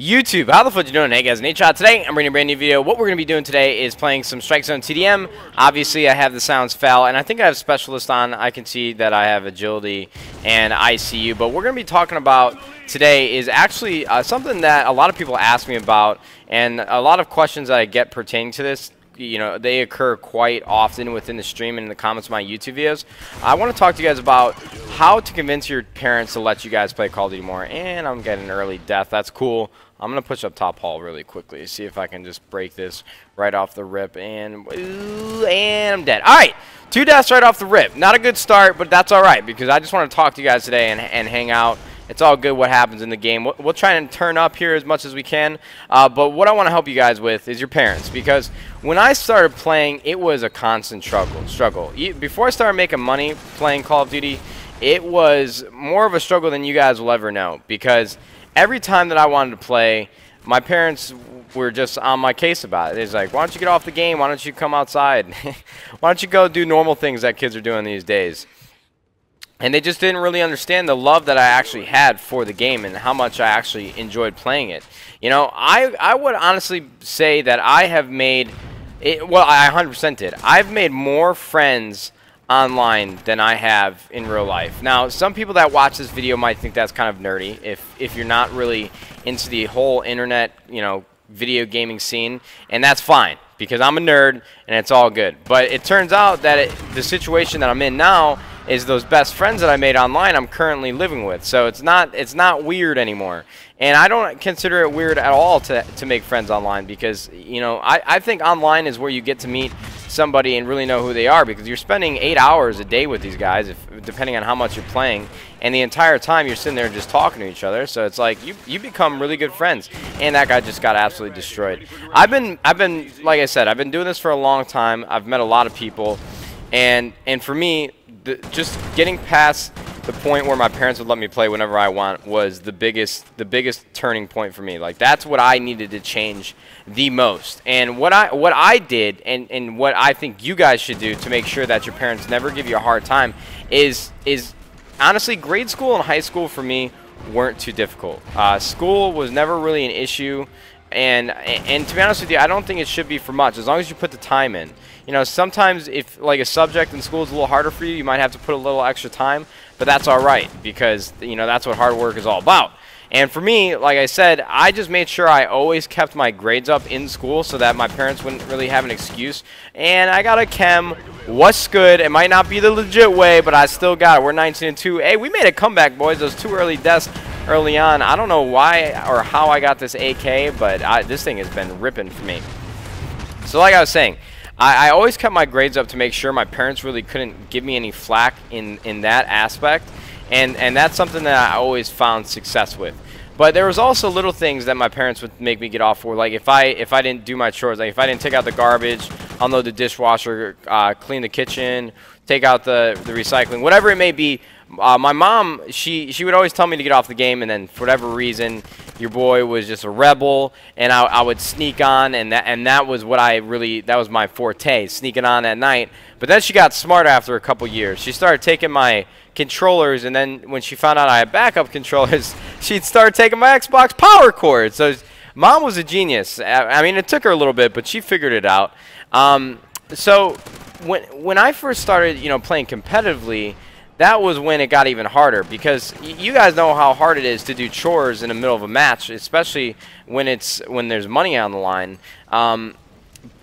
YouTube, how the fuck you doing? Hey guys, Nadeshot. Today, I'm bringing a brand new video. What we're going to be doing today is playing some Strike Zone TDM. Obviously, I have the sounds foul, and I think I have Specialist on. I can see that I have Agility and ICU, but we're going to be talking about today is actually uh, something that a lot of people ask me about, and a lot of questions that I get pertaining to this you know, they occur quite often within the stream and in the comments of my YouTube videos. I want to talk to you guys about how to convince your parents to let you guys play Call of Duty more. And I'm getting early death. That's cool. I'm going to push up top hall really quickly. See if I can just break this right off the rip. And, and I'm dead. All right. Two deaths right off the rip. Not a good start, but that's all right because I just want to talk to you guys today and, and hang out it's all good what happens in the game. We'll, try and turn up here as much as we can. Uh, but what I want to help you guys with is your parents. Because when I started playing, it was a constant struggle. struggle. Before I started making money playing Call of Duty, it was more of a struggle than you guys will ever know. Because every time that I wanted to play, my parents were just on my case about it. It's like, why don't you get off the game? Why don't you come outside? why don't you go do normal things that kids are doing these days? And they just didn't really understand the love that I actually had for the game and how much I actually enjoyed playing it. You know, I I would honestly say that I have made it, well, I 100% did. I've made more friends online than I have in real life. Now, some people that watch this video might think that's kind of nerdy if if you're not really into the whole internet, you know, video gaming scene, and that's fine because I'm a nerd and it's all good. But it turns out that it, the situation that I'm in now is those best friends that I made online I'm currently living with. So it's not it's not weird anymore. And I don't consider it weird at all to, to make friends online because, you know, I, I think online is where you get to meet somebody and really know who they are because you're spending eight hours a day with these guys, if, depending on how much you're playing, and the entire time you're sitting there just talking to each other. So it's like you you become really good friends. And that guy just got absolutely destroyed. I've been I've been like I said, I've been doing this for a long time. I've met a lot of people, and and for me, the, just getting past the point where my parents would let me play whenever I want was the biggest the biggest turning point for me. Like that's what I needed to change the most. And what I what I did and, and what I think you guys should do to make sure that your parents never give you a hard time is is honestly grade school and high school for me weren't too difficult. Uh, school was never really an issue and and to be honest with you, I don't think it should be for much as long as you put the time in. You know, sometimes if like a subject in school is a little harder for you, you might have to put a little extra time, but that's all right because you know that's what hard work is all about. And for me, like I said, I just made sure I always kept my grades up in school so that my parents wouldn't really have an excuse. And I got a KEM. What's good? It might not be the legit way, but I still got it. We're 19 and 2. Hey, we made a comeback, boys. Those two early deaths early on. I don't know why or how I got this AK, but I, this thing has been ripping for me. So like I was saying, I, I, always kept my grades up to make sure my parents really couldn't give me any flack in, in that aspect. And, and that's something that I always found success with. But there was also little things that my parents would make me get off for, like if I if I didn't do my chores, like if I didn't take out the garbage, unload the dishwasher, uh, clean the kitchen, take out the the recycling, whatever it may be. Uh, my mom, she she would always tell me to get off the game, and then for whatever reason, your boy was just a rebel, and I, I would sneak on, and that and that was what I really that was my forte, sneaking on at night. But then she got smart after a couple years. She started taking my controllers, and then when she found out I had backup controllers, she'd start taking my Xbox power cord. So mom was a genius. I mean, it took her a little bit, but she figured it out. Um, so when when I first started, you know, playing competitively that was when it got even harder because you guys know how hard it is to do chores in the middle of a match, especially when it's when there's money on the line. Um,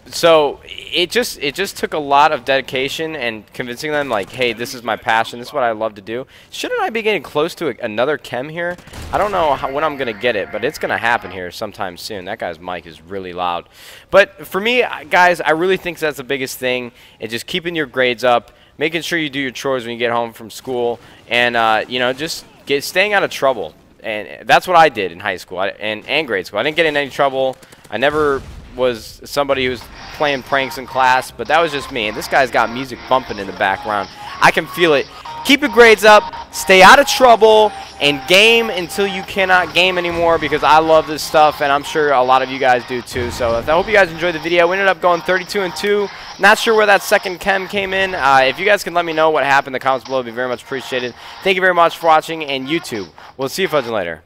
so it just it just took a lot of dedication and convincing them like, hey, this is my passion. This is what I love to do. Shouldn't I be getting close to a, another KEM here? I don't know how, when I'm gonna get it, but it's gonna happen here sometime soon. That guy's mic is really loud. But for me, guys, I really think that's the biggest thing. Is just keeping your grades up making sure you do your chores when you get home from school, and uh, you know just get staying out of trouble. And that's what I did in high school and, and grade school. I didn't get in any trouble. I never was somebody who was playing pranks in class, but that was just me. And this guy's got music bumping in the background. I can feel it. Keep your grades up, stay out of trouble, and game until you cannot game anymore because I love this stuff, and I'm sure a lot of you guys do too. So I hope you guys enjoyed the video. We ended up going 32 and 2. Not sure where that second KEM came in. Uh, if you guys can let me know what happened in the comments below, it would be very much appreciated. Thank you very much for watching, and YouTube. We'll see you fudging later.